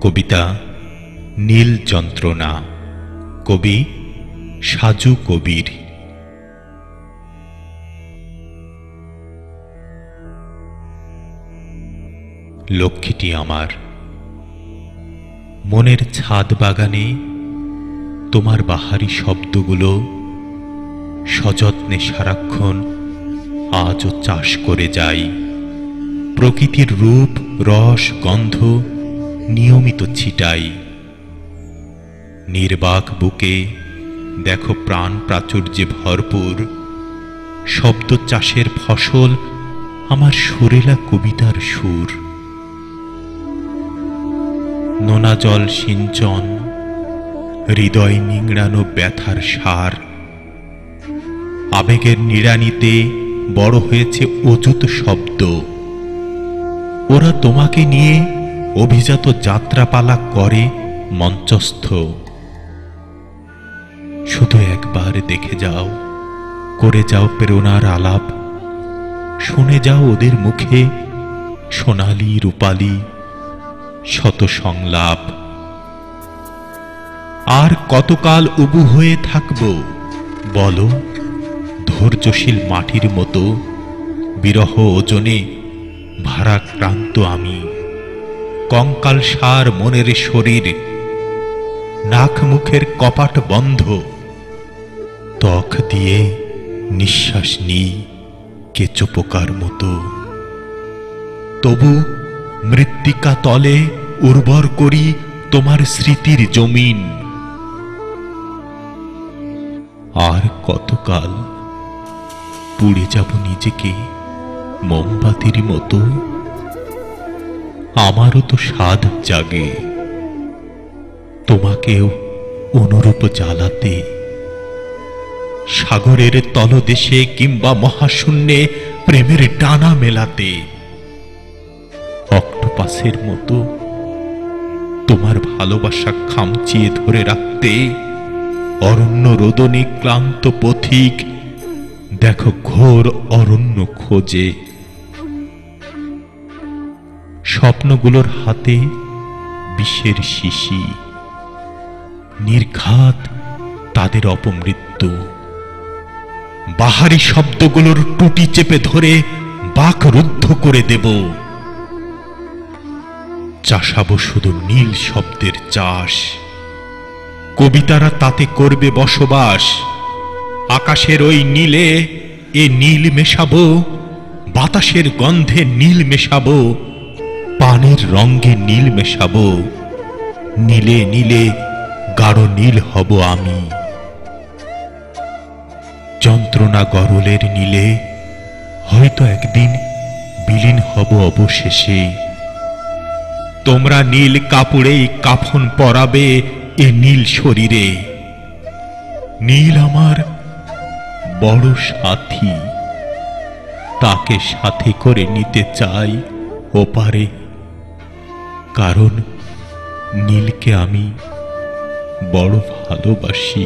কবিতা নীল যন্ত্রণা। কবি সাজু কবির। লক্ষ্মীটি আমার, মনের ছাদ বাগানে তোমার বাহারি শব্দগুলো সযত্নে সারাক্ষণ আজও চাষ করে যাই। প্রকৃতির রূপ, রস, গন্ধ নিয়মিত ছিটাই। নির্বাক বুকে দেখো প্রাণ প্রাচুর্যে ভরপুর। শব্দ চাষের ফসল আমার সুরেলা কবিতার সুর। নোনা জল সিঞ্চন, হৃদয় নিংড়ানো ব্যথার সার। আবেগের নিড়ানিতে বড় হয়েছে অযুত শব্দ। ওরা তোমাকে নিয়ে অভিজাত যাত্রাপালা করে মঞ্চস্থ। শুধু একবার দেখে যাও, করে যাও প্রেরণার আলাপ, শুনে যাও ওদের মুখে সোনালি, রূপালি, শত সংলাপ। আর কতকাল উবু হয়ে থাকব, বলো, ধৈর্যশীল মাটির মতো, বিরহ ওজনে ভারাক্রান্ত আমি। কঙ্কাল সার মনের শরীর, নাক মুখের কপাট বন্ধ। ত্বক দিয়ে নিঃশ্বাস নিই কেঁচো পোকার মতো। তবু মৃত্তিকা তলে উর্বর করি তোমার স্মৃতির জমিন। আর কতকাল পুড়ে যাব নিজেকে মোমবাতির মতো? আমারও তো স্বাদ জাগে। তোমাকেও অনুরূপ জ্বালাতে। সাগরের তলদেশে কিংবা মহাশূন্যে প্রেমের ডানা মেলাতে। অক্টোপাসের মতো তোমার ভালোবাসা খামচিয়ে ধরে রাখতে। অরণ্য রোদনে ক্লান্ত পথিক, দেখো ঘোর অরণ্য খোঁজে। স্বপ্নগুলোর হাতে বিষের শিশি। নির্ঘাত তাদের অপমৃত্যু। বাহারি শব্দগুলোর টুটি চেপে ধরে বাক রুদ্ধ করে দেব। চাষাবো শুধু নীল শব্দের চাষ। কবিতারা তাতে করবে বসবাস। আকাশের ওই নীলে এ নীল মেশাবো, বাতাসের গন্ধে নীল মেশাবো। পানের রঙ্গে নীল মেশাব। নীলে নীলে গাঢ় নীল হব আমি। যন্ত্রণা গরলের নীলে হয়তো একদিন বিলীন হব অবশেষে। তোমরা নীল কাপড়েই কাফন পরাবে এ নীল শরীরে। নীল আমার বড় সাথী, তাকে সাথে করে নিতে চাই ওপারে কারণ নীলকে আমি বড় ভালোবাসি।